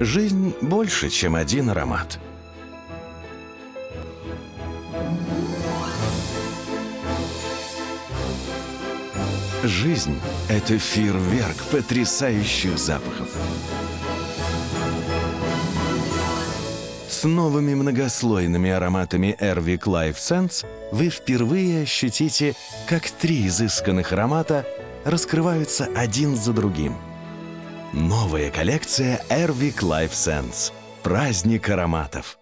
Жизнь больше, чем один аромат. Жизнь — это фейерверк потрясающих запахов. С новыми многослойными ароматами Airwick Life Sense вы впервые ощутите, как три изысканных аромата раскрываются один за другим. Новая коллекция Airwick Life Sense. Праздник ароматов.